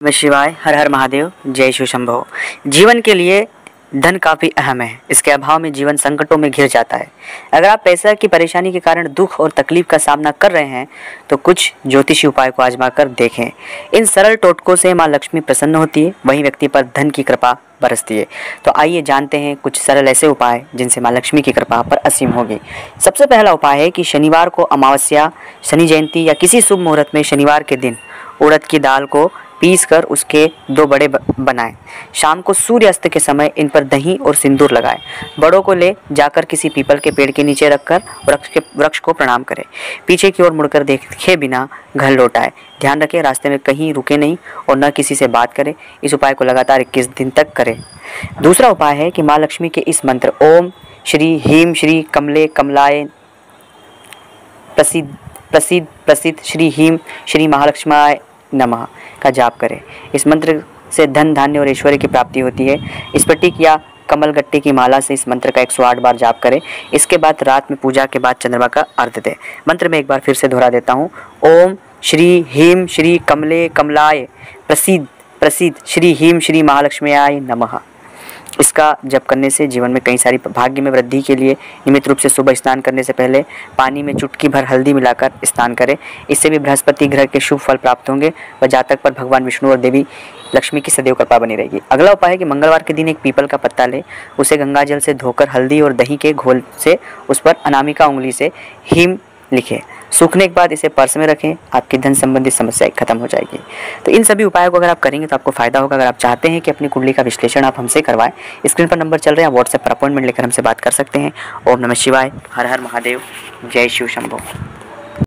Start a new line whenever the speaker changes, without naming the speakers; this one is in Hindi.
नमः शिवाय, हर हर महादेव, जय शिव शंभो। जीवन के लिए धन काफ़ी अहम है। इसके अभाव में जीवन संकटों में घिर जाता है। अगर आप पैसा की परेशानी के कारण दुख और तकलीफ़ का सामना कर रहे हैं तो कुछ ज्योतिषी उपाय को आजमा कर देखें। इन सरल टोटकों से माँ लक्ष्मी प्रसन्न होती है, वहीं व्यक्ति पर धन की कृपा बरसती है। तो आइए जानते हैं कुछ सरल ऐसे उपाय, जिनसे माँ लक्ष्मी की कृपा पर असीम होगी। सबसे पहला उपाय है कि शनिवार को अमावस्या, शनि जयंती या किसी शुभ मुहूर्त में शनिवार के दिन उड़द की दाल को पीस कर उसके दो बड़े बनाएँ। शाम को सूर्य अस्त के समय इन पर दही और सिंदूर लगाएँ। बड़ों को ले जाकर किसी पीपल के पेड़ के नीचे रखकर वृक्ष के वृक्ष को प्रणाम करें। पीछे की ओर मुड़कर देखे बिना घर लौटाए ध्यान रखें, रास्ते में कहीं रुके नहीं और न किसी से बात करें। इस उपाय को लगातार इक्कीस दिन तक करें। दूसरा उपाय है कि माँ लक्ष्मी के इस मंत्र, ओम श्री हीम श्री कमले कमलाय प्रसिद्ध प्रसिद्ध प्रसिद्ध श्री हीम श्री महालक्ष्माय नमः का जाप करें। इस मंत्र से धन, धान्य और ऐश्वर्य की प्राप्ति होती है। स्फटिक या कमल गट्टी की माला से इस मंत्र का 108 बार जाप करें। इसके बाद रात में पूजा के बाद चंद्रमा का अर्ध दें। मंत्र में एक बार फिर से दोहरा देता हूँ। ओम श्री हीम श्री कमले कमलाय प्रसिद्ध प्रसिद्ध श्री हीम श्री महालक्ष्मी आय नमः। इसका जप करने से जीवन में कई सारी भाग्य में वृद्धि के लिए नियमित रूप से सुबह स्नान करने से पहले पानी में चुटकी भर हल्दी मिलाकर स्नान करें। इससे भी बृहस्पति ग्रह के शुभ फल प्राप्त होंगे व जातक पर भगवान विष्णु और देवी लक्ष्मी की सदैव कृपा बनी रहेगी। अगला उपाय है कि मंगलवार के दिन एक पीपल का पत्ता ले। उसे गंगा जल से धोकर हल्दी और दही के घोल से, उस पर अनामिका उंगली से हिम लिखे। सूखने के बाद इसे पर्स में रखें, आपकी धन संबंधी समस्या खत्म हो जाएगी। तो इन सभी उपायों को अगर आप करेंगे तो आपको फ़ायदा होगा। अगर आप चाहते हैं कि अपनी कुंडली का विश्लेषण आप हमसे करवाएँ, स्क्रीन पर नंबर चल रहे हैं व्हाट्सएप पर अपॉइंटमेंट लेकर हमसे बात कर सकते हैं। ओम नमः शिवाय, हर हर महादेव, जय शिव शंभो।